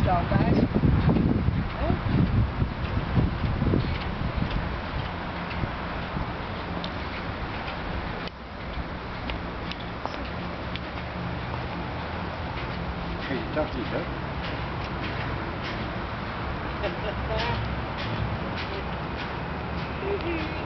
staan thuis. Hè? Geen hè? Doei.